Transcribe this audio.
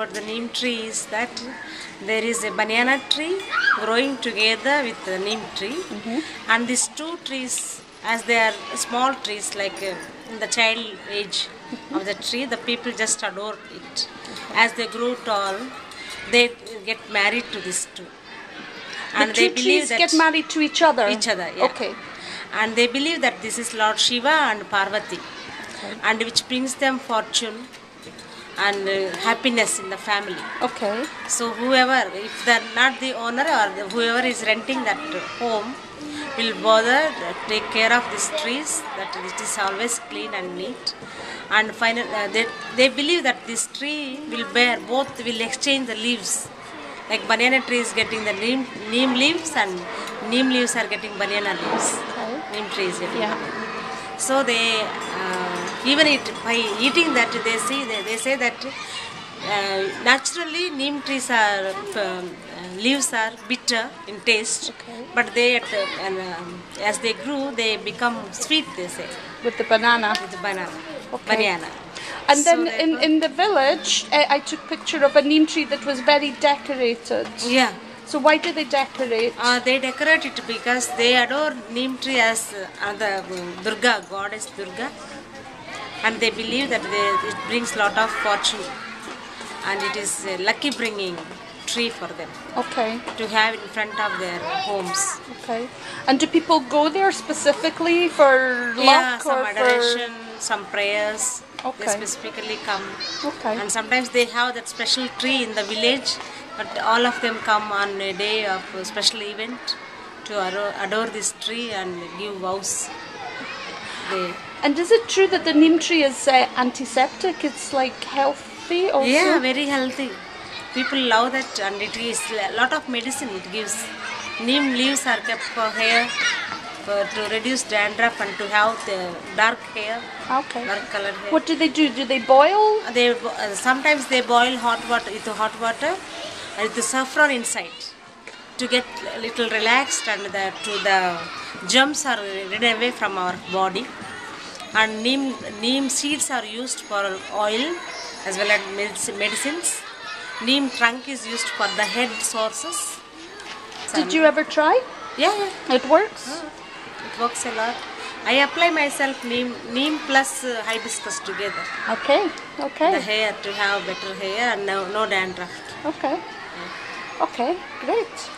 What the neem tree is that there is a banana tree growing together with the neem tree, and these two trees, as they are small trees, like uh, in the child age of the tree, the people just adore it. As they grow tall, they get married to these two, The two trees get married to each other. each other. Yeah. Okay. And they believe that this is Lord Shiva and Parvati, and which brings them fortune and uh, happiness in the family. Okay. So whoever, if they're not the owner or the, whoever is renting that home, will bother take care of these trees that it is always clean and neat. And final, uh, they, they believe that this tree will bear both will exchange the leaves. Like banana tree is getting the neem, neem leaves and neem leaves are getting banana leaves. Okay. Neem tree is getting Yeah. banana. So they uh, even it by eating that they see they, they say that uh, naturally neem trees are um, uh, leaves are bitter in taste, Okay. but they at, and, um, as they grew they become sweet. They say With the banana. with the banana, Okay. banana. And So then in, in the village, I, I took picture of a neem tree that was very decorated. yeah. So why do they decorate? Uh, they decorate it because they adore neem tree as uh, the Durga, goddess Durga, and they believe that they, it brings lot of fortune, and it is a lucky bringing tree for them okay. to have in front of their homes. Okay. And do people go there specifically for luck yeah, some or adoration, some prayers. okay. They specifically come. Okay. and sometimes they have that special tree in the village, but all of them come on a day of a special event to adore, adore this tree and give vows. They, And is it true that the neem tree is uh, antiseptic? It's like healthy also? yeah, very healthy. People love that, and it is a lot of medicine it gives. Neem leaves are kept for hair, for to reduce dandruff and to have the dark hair, Okay. dark colored hair. What do they do? Do they boil? They uh, sometimes they boil hot water with hot water and with the saffron inside to get a little relaxed and the to the germs are ridden away from our body. And neem neem seeds are used for oil as well as medicines. Neem trunk is used for the head sources. Did you ever try? Yeah, yeah. It works? It works a lot. I apply myself neem neem plus uh, hibiscus together. Okay. Okay. The hair to have better hair and no, no dandruff. Okay. Okay. Great.